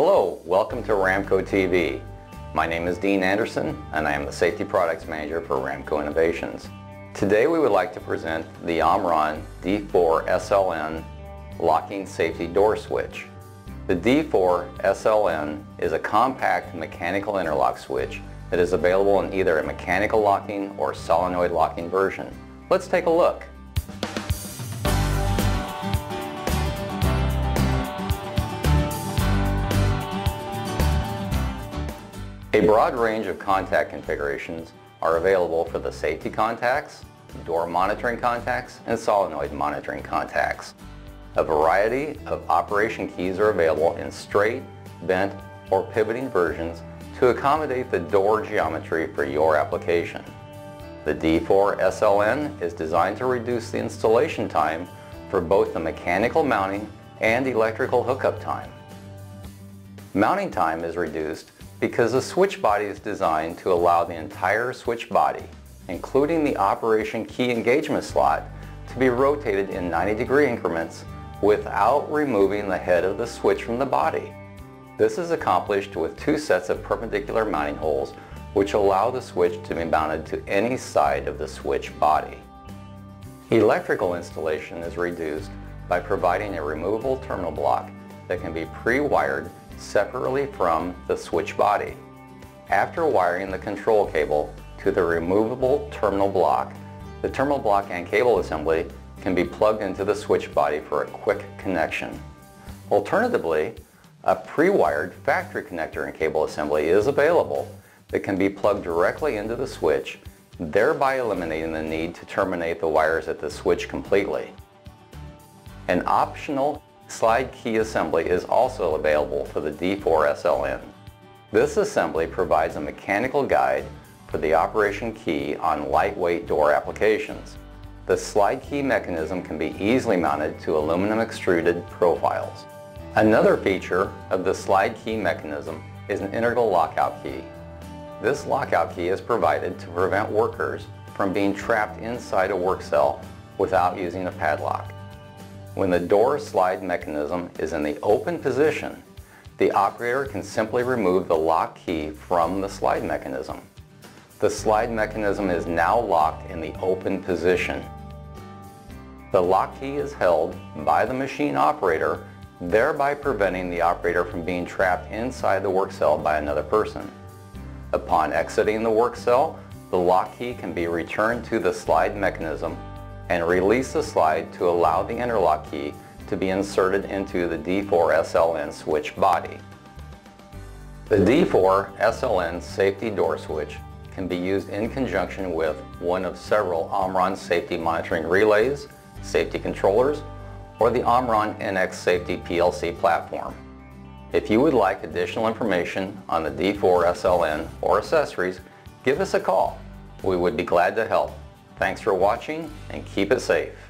Hello, welcome to Ramco TV. My name is Dean Anderson and I am the Safety Products Manager for Ramco Innovations. Today we would like to present the Omron D4 SLN locking safety door switch. The D4 SLN is a compact mechanical interlock switch that is available in either a mechanical locking or solenoid locking version. Let's take a look. A broad range of contact configurations are available for the safety contacts, door monitoring contacts, and solenoid monitoring contacts. A variety of operation keys are available in straight, bent, or pivoting versions to accommodate the door geometry for your application. The D4 SLN is designed to reduce the installation time for both the mechanical mounting and electrical hookup time. Mounting time is reduced because the switch body is designed to allow the entire switch body, including the operation key engagement slot, to be rotated in 90 degree increments without removing the head of the switch from the body. This is accomplished with two sets of perpendicular mounting holes which allow the switch to be mounted to any side of the switch body. Electrical installation is reduced by providing a removable terminal block that can be pre-wired separately from the switch body. After wiring the control cable to the removable terminal block, the terminal block and cable assembly can be plugged into the switch body for a quick connection. Alternatively, a pre-wired factory connector and cable assembly is available that can be plugged directly into the switch, thereby eliminating the need to terminate the wires at the switch completely. An optional slide key assembly is also available for the D4 SLN. This assembly provides a mechanical guide for the operation key on lightweight door applications. The slide key mechanism can be easily mounted to aluminum extruded profiles. Another feature of the slide key mechanism is an integral lockout key. This lockout key is provided to prevent workers from being trapped inside a work cell without using a padlock. When the door slide mechanism is in the open position, the operator can simply remove the lock key from the slide mechanism. The slide mechanism is now locked in the open position. The lock key is held by the machine operator, thereby preventing the operator from being trapped inside the work cell by another person. Upon exiting the work cell, the lock key can be returned to the slide mechanism and release the slide to allow the interlock key to be inserted into the D4 SLN switch body. The D4 SLN safety door switch can be used in conjunction with one of several Omron safety monitoring relays, safety controllers, or the Omron NX Safety PLC platform. If you would like additional information on the D4 SLN or accessories, give us a call. We would be glad to help. Thanks for watching and keep it safe.